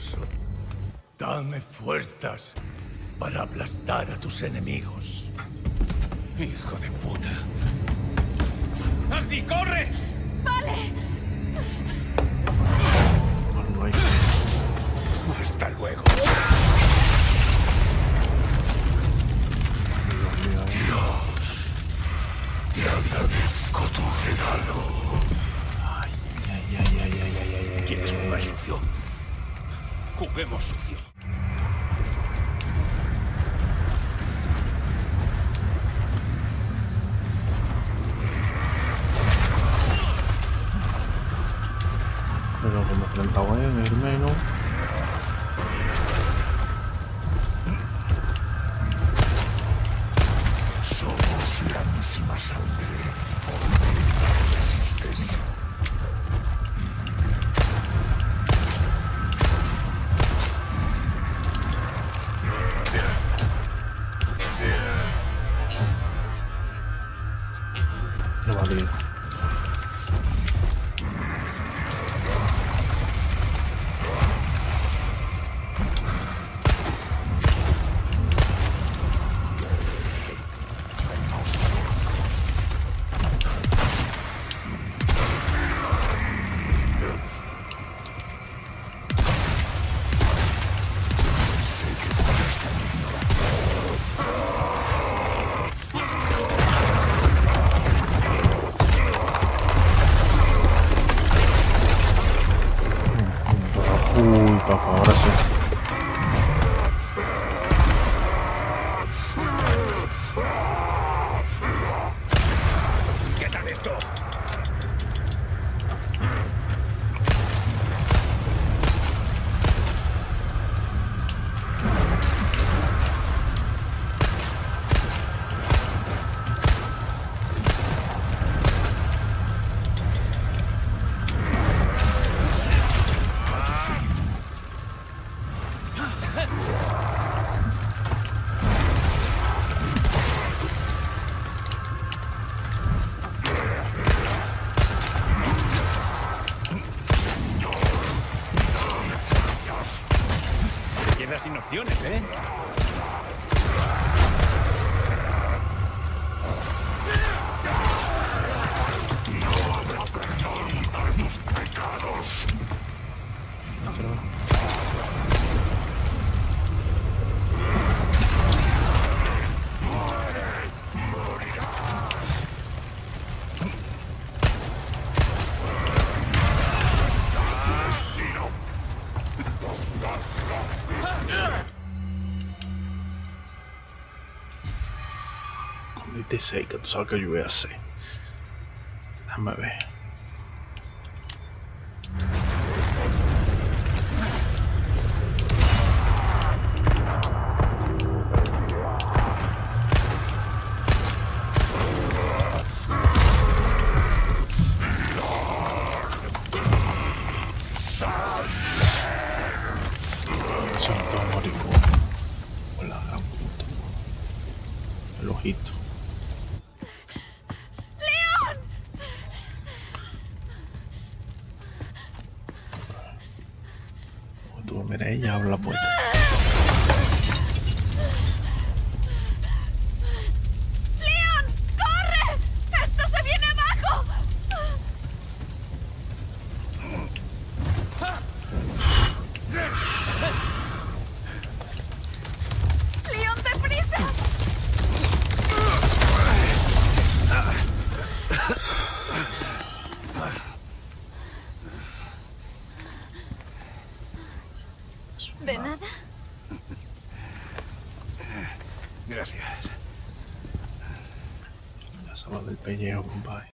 poderoso. Dame fuerzas para aplastar a tus enemigos. Hijo de puta. ¡Asdi, corre! ¡Vale! No, no hay. Hasta luego. Te agradezco tu regalo. Ay, ay, ay, ay, ay, ay, ay, ay, ¿Quieres ay. sucio? Juguemos sucio. Pero como plantado en el menos. Somos la misma sangre. of. 啊，好，那行。Sin opciones, ¿eh? Escondite cerca, tú sabes que yo voy a hacer. Déjame ver. Son. Hola. El ojito. Tú. Mira, ella abre la Gracias. Se va del pellejo, compadre.